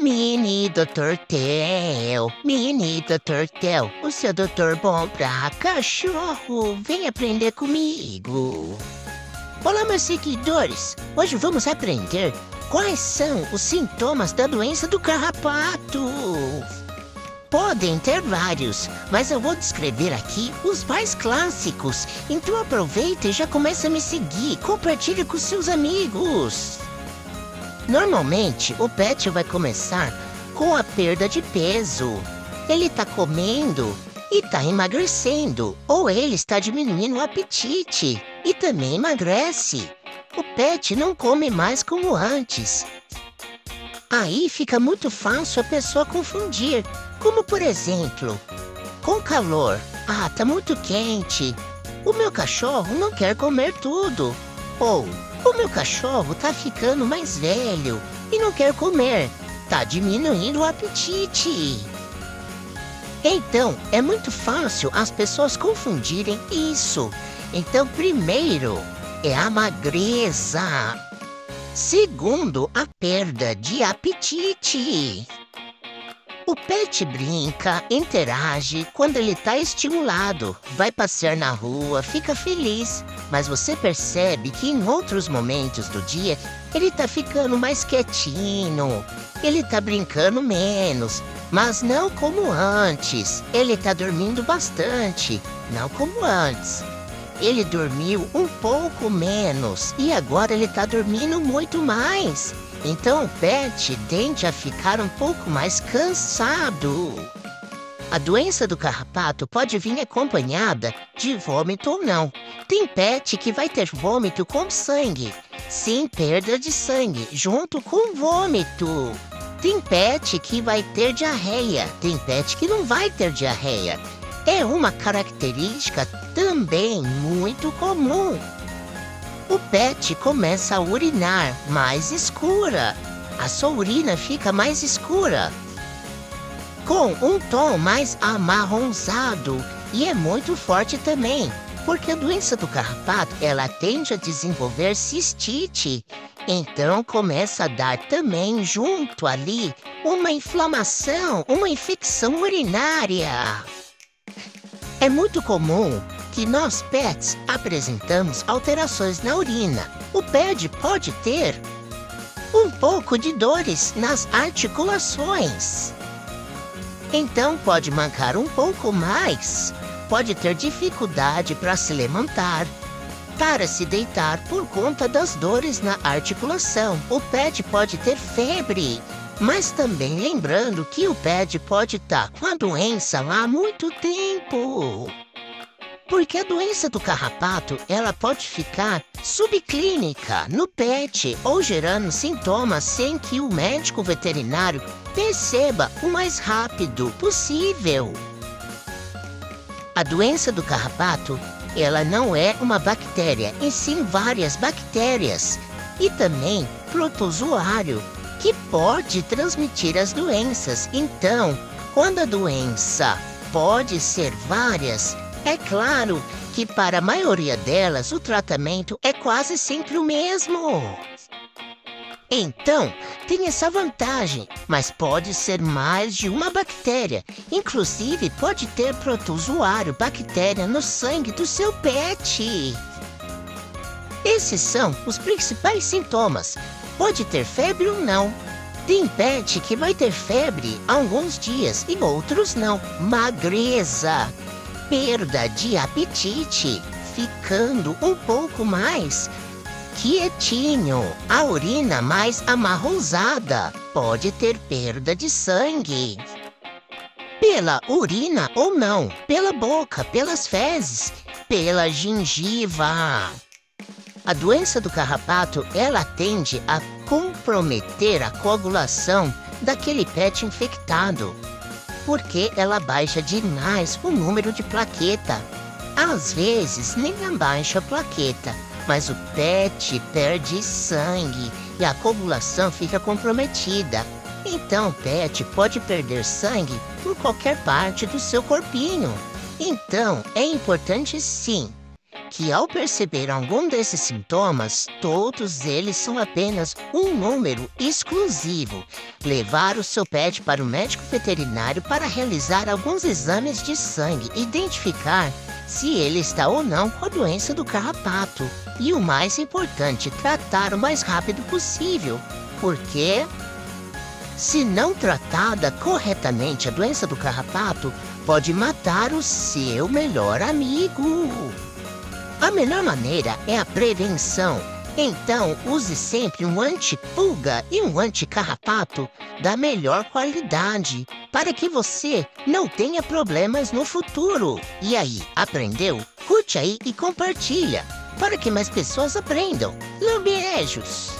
Mini Dr. Tel, Mini Dr. Tel, o seu doutor bom pra cachorro, vem aprender comigo. Olá, meus seguidores, hoje vamos aprender quais são os sintomas da doença do carrapato. Podem ter vários, mas eu vou descrever aqui os mais clássicos. Então aproveita e já começa a me seguir, compartilhe com seus amigos. Normalmente, o pet vai começar com a perda de peso. Ele está comendo e está emagrecendo, ou ele está diminuindo o apetite e também emagrece. O pet não come mais como antes. Aí fica muito fácil a pessoa confundir, como por exemplo, com calor. Ah, tá muito quente. O meu cachorro não quer comer tudo. Ou o meu cachorro tá ficando mais velho e não quer comer. Tá diminuindo o apetite. Então, é muito fácil as pessoas confundirem isso. Então, primeiro é a magreza. Segundo, a perda de apetite. O pet brinca, interage quando ele está estimulado, vai passear na rua, fica feliz. Mas você percebe que em outros momentos do dia ele está ficando mais quietinho, ele está brincando menos, mas não como antes. Ele está dormindo bastante, não como antes. Ele dormiu um pouco menos e agora ele está dormindo muito mais. Então o pet tende a ficar um pouco mais cansado. A doença do carrapato pode vir acompanhada de vômito ou não. Tem pet que vai ter vômito com sangue. Sim, perda de sangue, junto com vômito. Tem pet que vai ter diarreia. Tem pet que não vai ter diarreia. É uma característica também muito comum o pet começa a urinar mais escura. A sua urina fica mais escura, com um tom mais amarronzado e é muito forte também, porque a doença do carrapato ela tende a desenvolver cistite. Então começa a dar também junto ali uma inflamação, uma infecção urinária. É muito comum que nós pets apresentamos alterações na urina. O pet pode ter um pouco de dores nas articulações. Então pode mancar um pouco mais, pode ter dificuldade para se levantar, para se deitar por conta das dores na articulação. O pet pode ter febre, mas também lembrando que o pet pode estar tá com a doença há muito tempo. Porque a doença do carrapato, ela pode ficar subclínica no pet ou gerando sintomas sem que o médico veterinário perceba o mais rápido possível. A doença do carrapato, ela não é uma bactéria, e sim várias bactérias e também protozoário que pode transmitir as doenças. Então, quando a doença pode ser várias, é claro que para a maioria delas o tratamento é quase sempre o mesmo. Então, tem essa vantagem, mas pode ser mais de uma bactéria. Inclusive, pode ter protozoário, bactéria no sangue do seu pet. Esses são os principais sintomas. Pode ter febre ou não. Tem pet que vai ter febre alguns dias e outros não. Magreza, perda de apetite, ficando um pouco mais quietinho. A urina mais amarronzada pode ter perda de sangue. Pela urina ou não, pela boca, pelas fezes, pela gengiva. A doença do carrapato, ela tende a comprometer a coagulação daquele pet infectado porque ela baixa demais o número de plaqueta. Às vezes nem abaixa a plaqueta, mas o pet perde sangue e a coagulação fica comprometida. Então o pet pode perder sangue por qualquer parte do seu corpinho. Então é importante sim que ao perceber algum desses sintomas, todos eles são apenas um número exclusivo. Levar o seu pet para o médico veterinário para realizar alguns exames de sangue identificar se ele está ou não com a doença do carrapato. E o mais importante, tratar o mais rápido possível, porque se não tratada corretamente a doença do carrapato, pode matar o seu melhor amigo. A melhor maneira é a prevenção. Então, use sempre um anti-pulga e um anti-carrapato da melhor qualidade, para que você não tenha problemas no futuro. E aí, aprendeu? Curte aí e compartilha, para que mais pessoas aprendam. Beijos!